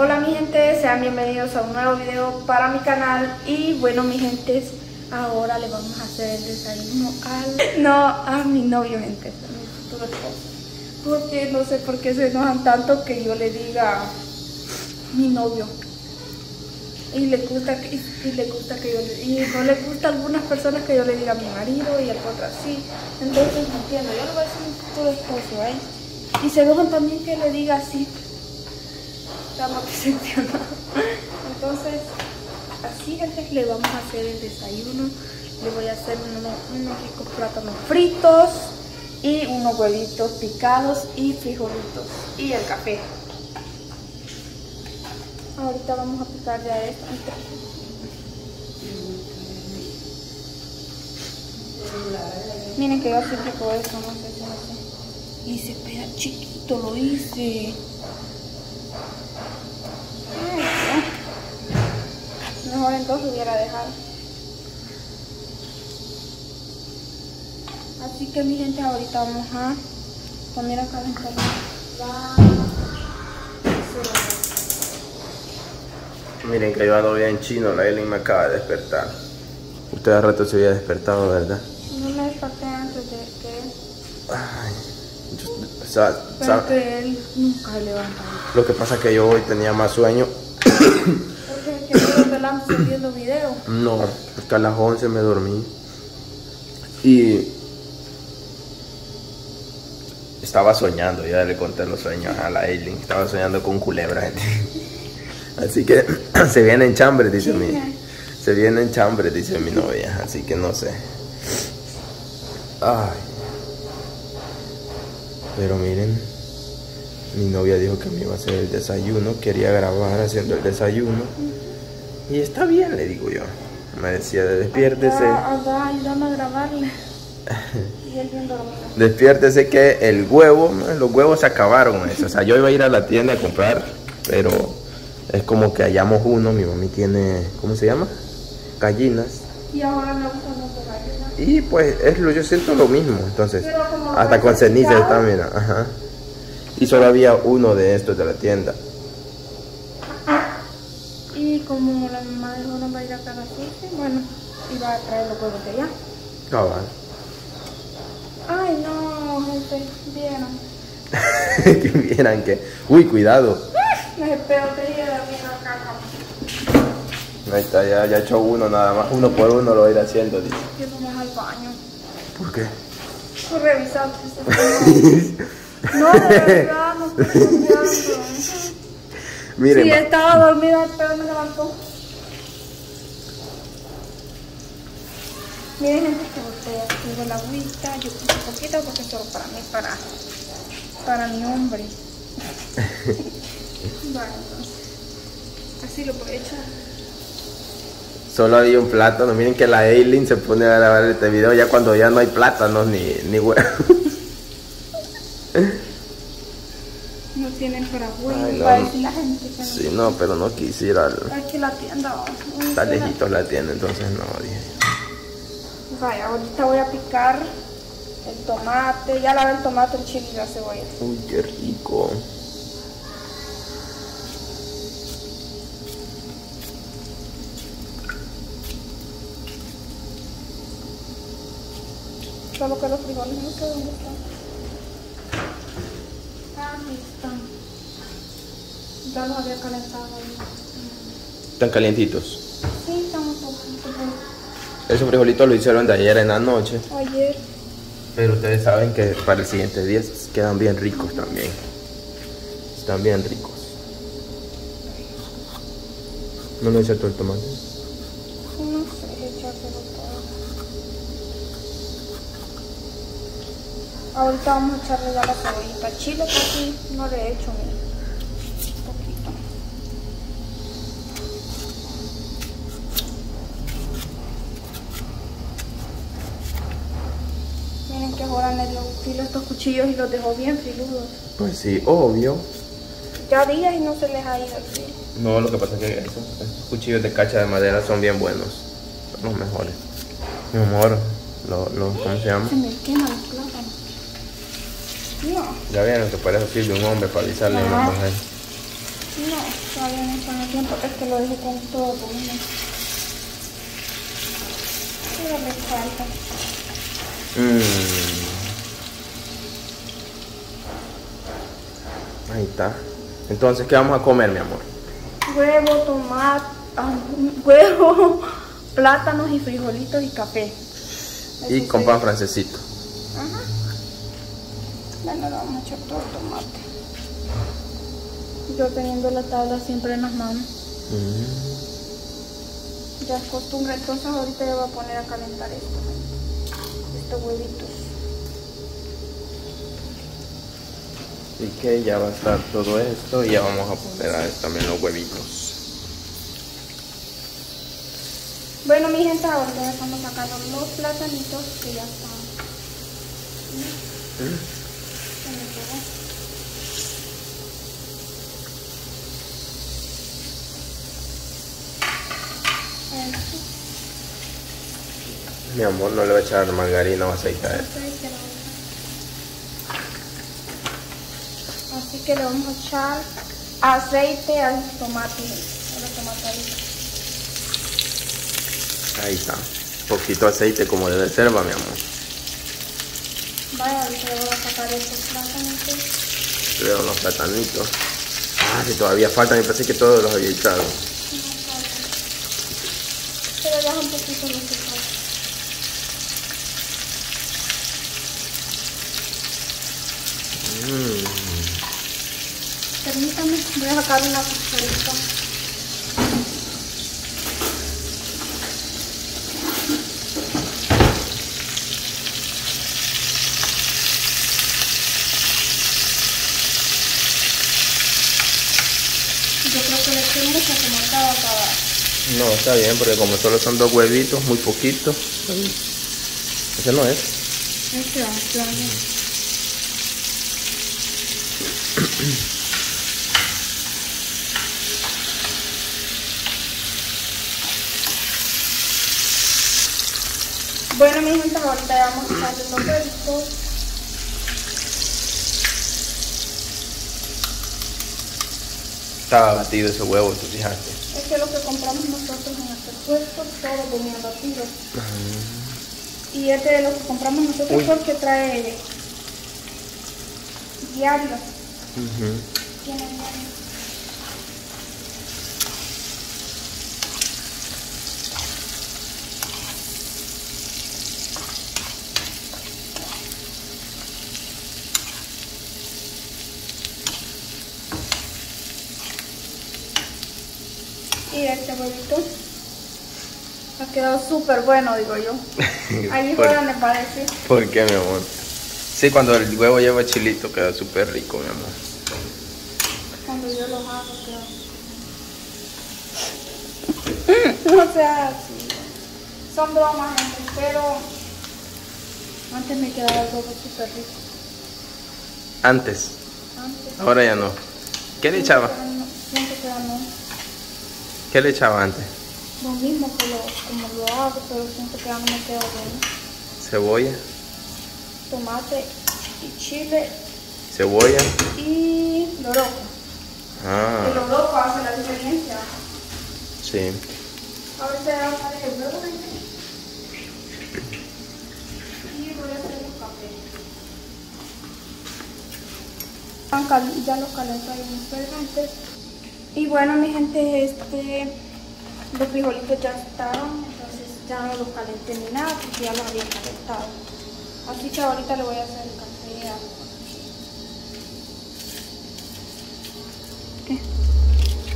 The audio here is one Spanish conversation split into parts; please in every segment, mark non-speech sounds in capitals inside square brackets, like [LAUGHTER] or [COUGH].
Hola mi gente, sean bienvenidos a un nuevo video para mi canal y bueno mi gente, ahora le vamos a hacer el desayuno al... No, a mi novio gente, a mi futuro esposo. Porque no sé por qué se enojan tanto que yo le diga mi novio. Y le gusta que, y le gusta que yo le, y no le gusta a algunas personas que yo le diga a mi marido y a otras sí. Entonces entiendo, yo le voy a decir mi futuro esposo, ¿eh? Y se enojan también que le diga así estamos [LAUGHS] decepcionados. Entonces, así gente, le vamos a hacer el desayuno. Le voy a hacer unos, unos ricos plátanos fritos y unos huevitos picados y frijolitos y el café. Ahorita vamos a picar ya esto. Miren que yo siempre con esto, no sé si no sé. Y se pega chiquito, lo hice. Mejor entonces hubiera dejado. Así que mi gente, ahorita vamos a poner a calentar la Miren que yo ando bien chino, la Eileen me acaba de despertar. Usted hace rato se había despertado, ¿verdad? No me desperté antes de que él. Ay, yo- o sea, que él nunca levanta. Lo que pasa es que yo hoy tenía más sueño. [COUGHS] Viendo. No, porque a las 11 me dormí. Y estaba soñando, ya le conté los sueños a la Eileen. Estaba soñando con culebra, gente. [LAUGHS] Así que [CLEARS THROAT] se viene en chambre, dice mi. Se viene en chambre, dice mi novia. Así que no sé. Ay. Pero miren, mi novia dijo que me iba a hacer el desayuno. Quería grabar haciendo el desayuno. Y está bien, le digo yo. Me decía, despiértese. Ayudando a grabarle. Y él bien. Despiértese que el huevo, los huevos se acabaron. dice. O sea, yo iba a ir a la tienda a comprar, pero es como que hallamos uno. Mi mami tiene, ¿cómo se llama? Gallinas. Y ahora me gustan los de gallina. Y pues es lo, yo siento lo mismo. Entonces, hasta con recién ceniza picado. está, mira. Ajá. Y solo había uno de estos de la tienda. Y como la mamá de Jonah va a ir a cada fiesta, bueno, iba a traer los huevos de allá. Cabal. Ay, no, gente, vieron. [LAUGHS] que vieran que. Uy, cuidado. [LAUGHS] Me espero que llegue a bien acá. Ahí está, ya, ya echó uno nada más. Uno por uno lo va a ir haciendo, dice. Yo no al baño. ¿Por qué? Por revisar [LAUGHS] se No, de verdad, no estoy confiando. Miren, Sí, estaba dormida, pero me levantó. Miren, gente, que botella tengo la agüita. Yo puse poquito porque solo para mí, para, para mi hombre. [LAUGHS] bueno, entonces, así lo a echar. Solo había un plátano. Miren que la Aileen se pone a grabar este video ya cuando ya no hay plátanos ni, ni huevos. [LAUGHS] Tienen para Ay, no. va a decir la gente que. Sí, no, pero no quisiera. Aquí la tienda. Está será- lejito la tienda, entonces no, dije. Vaya, ahorita voy a picar el tomate. Ya lavé el tomate, el chile y la cebolla. Uy, qué rico. Solo que los frijoles no sé dónde están. Ahí están. Ya los había calentado. Están calientitos. Sí, están un poquito. Esos frijolitos lo hicieron de ayer en la noche. Ayer. Pero ustedes saben que para el siguiente día quedan bien ricos también. Están bien ricos. ¿No le eché todo el tomate? No sé, echárselo todo. Ahorita vamos a echarle ya la cebollita. Chile casi no le he hecho, mira. Que ahora le dio filo a estos cuchillos y los dejó bien filudos. Pues sí, obvio. Ya días y no se les ha ido el filo. No, lo que pasa es que esos, esos cuchillos de cacha de madera son bien buenos. Son los mejores. Mi amor, lo, lo- ¿cómo se llama? Se me quema el plátano. No. Ya vieron que para eso sirve un hombre para avisarle a una mujer. No, todavía no está en tiempo, es que lo dejé con todo. ¿no? Pero le falta. Mm. Ahí está. Entonces, ¿qué vamos a comer, mi amor? Huevo, tomate, ah, [LAUGHS] huevo, plátanos y frijolitos y café. Y con pan francesito. Ajá. Bueno, le vamos a echar todo el tomate. Yo teniendo la tabla siempre en las manos. Mm. Ya es costumbre, entonces ahorita yo voy a poner a calentar esto. Estos huevitos. Así que ya va a estar todo esto y ya vamos a poner a también los huevitos. Bueno, mi gente, ahora ya estamos sacando los platanitos que ya están. Se me pegó. Eso. Mi amor, no le voy a echar margarina o aceite a esto. Aceite, la Así que le vamos a echar aceite al tomate, a los. Ahí está. Poquito aceite como debe ser, va mi amor. Vaya, ahorita le voy a sacar estos platanitos. Veo los platanitos. Ah, si todavía faltan, me parece que todos los había echado. Pero deja un poquito que falta. Mm. Permítame, voy a sacar una cucharita. Yo creo que le eché mucho como estaba acabado. No, está bien, porque como solo son dos huevitos, muy poquitos. Ese no es. Este. Bueno, mi gente, ahorita vamos a echarle los huevitos. Estaba batido ese huevo, tú fijaste. Es que lo que compramos nosotros en este puesto, todo venía batido. Y este de lo que compramos nosotros Uy. porque trae diario. Y este huevito ha quedado súper bueno, digo yo. [LAUGHS] Ahí ¿Por, fuera me parece. ¿Por qué, mi amor? Sí, cuando el huevo lleva chilito queda súper rico, mi amor. Cuando yo los hago, No sea. Son bromas, gente, pero antes me quedaba el huevo súper rico. Antes, Antes. ahora ya no. ¿Qué le echaba? ¿Qué le echaba antes? Lo mismo que lo, como lo hago, pero siento que ya no me queda bueno. Cebolla, Tomate y chile cebolla. y loroco. El Ah, loroco hace la diferencia. sí. Ahorita ya sale el huevo, gente. Y voy a hacer un café. Han Ya lo calenté ahí en el fermente. Y bueno, mi gente, este, los frijolitos ya estaron, entonces ya no los calenté ni nada, porque ya los había calentado. Así que ahorita le voy a hacer el café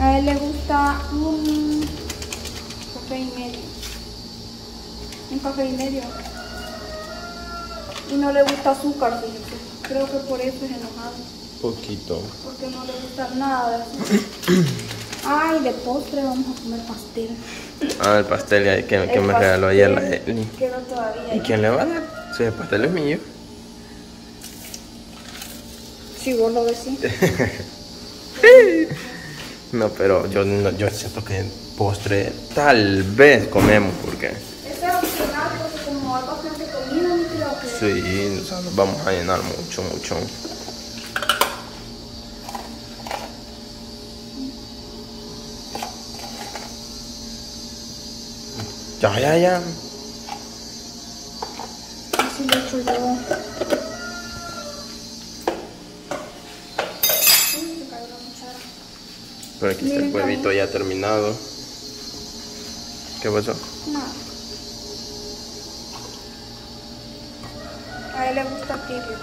a. A él le gusta un café y medio. Un café y medio. Y no le gusta azúcar. Creo que por eso es enojado. Poquito. Porque no le gusta nada. [COUGHS] Ay, de postre vamos a comer pastel. Ah, el pastel que, que El me regaló ayer la Eli. Quedó todavía. ¿Y quién le va a dar? Sí, el pastel es mío. Si vos lo decís. [LAUGHS] No, pero yo, no- yo siento que postre tal vez comemos porque sí, o sea, nos vamos a llenar mucho, mucho. Ya, ya, ya. Así lo echo yo. Pero aquí está el huevito ya terminado. ¿Qué pasó? Nada. A él le gusta tibio.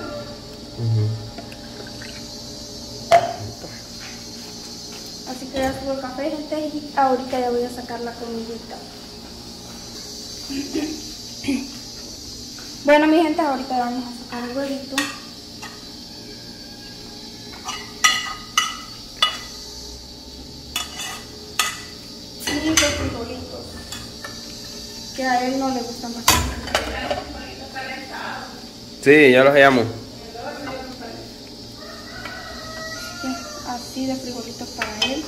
Así que ya subo el café, gente, y ahorita ya voy a sacar la comidita. Bueno, mi gente, ahorita vamos a sacar el huevito. Y los frijolitos. Que a él no le gustan bastante. Sí, ya los llamo. Sí, así de frijolitos para él.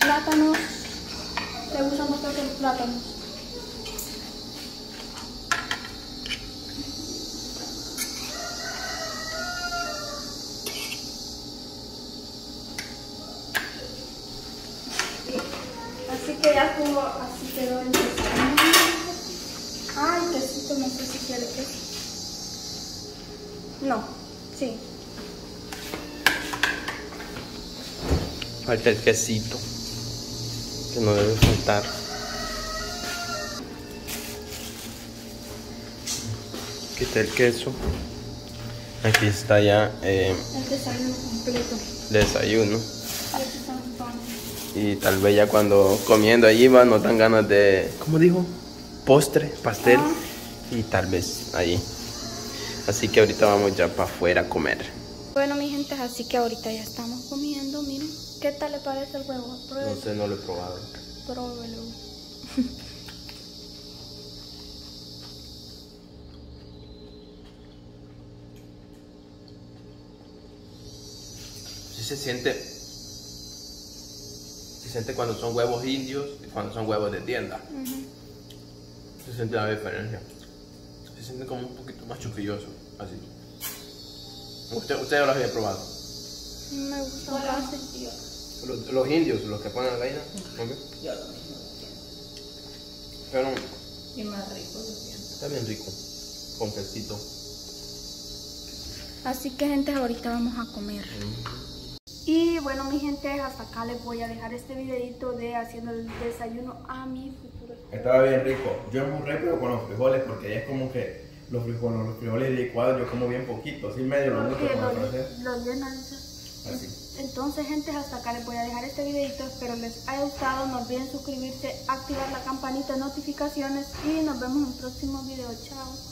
Plátanos. ¿Te gustan bastante los plátanos? Así que ya estuvo, así quedó el desayuno. Ay, quesito, no sé si quiere queso. No, sí. Falta el quesito. Que no debe faltar. Aquí está el queso. Aquí está ya eh, El desayuno completo. desayuno. Y tal vez ya cuando comiendo allí va, no dan ganas de. ¿Cómo dijo? Postre, pastel. Ah. Y tal vez allí. Así que ahorita vamos ya para afuera a comer. Bueno, mi gente, así que ahorita ya estamos. ¿Qué tal le parece el huevo? No Pruébelo. sé, no lo he probado. Pruébelo. Sí se siente. Se siente cuando son huevos indios y cuando son huevos de tienda. Se siente la diferencia. Se siente como un poquito más chufilloso, así. Usted, usted ya los había probado. Me gusta casi. Los, los indios, los que ponen la gallina. ¿ok? Pero Y más rico lo siento. está bien rico. Con quesito. Así que, gente, ahorita vamos a comer. Y bueno, mi gente, hasta acá les voy a dejar este videito de haciendo el desayuno a mi futuro. Estaba bien rico. Yo emburré pero con los frijoles porque es como que los frijoles, los frijoles licuados yo como bien poquito, así medio lo mucho Porque como el lo, francés. lo llenan. ¿sí? Así. Entonces, gente, hasta acá les voy a dejar este videito. Espero les haya gustado. No olviden suscribirse, activar la campanita de notificaciones y nos vemos en un próximo video. Chao.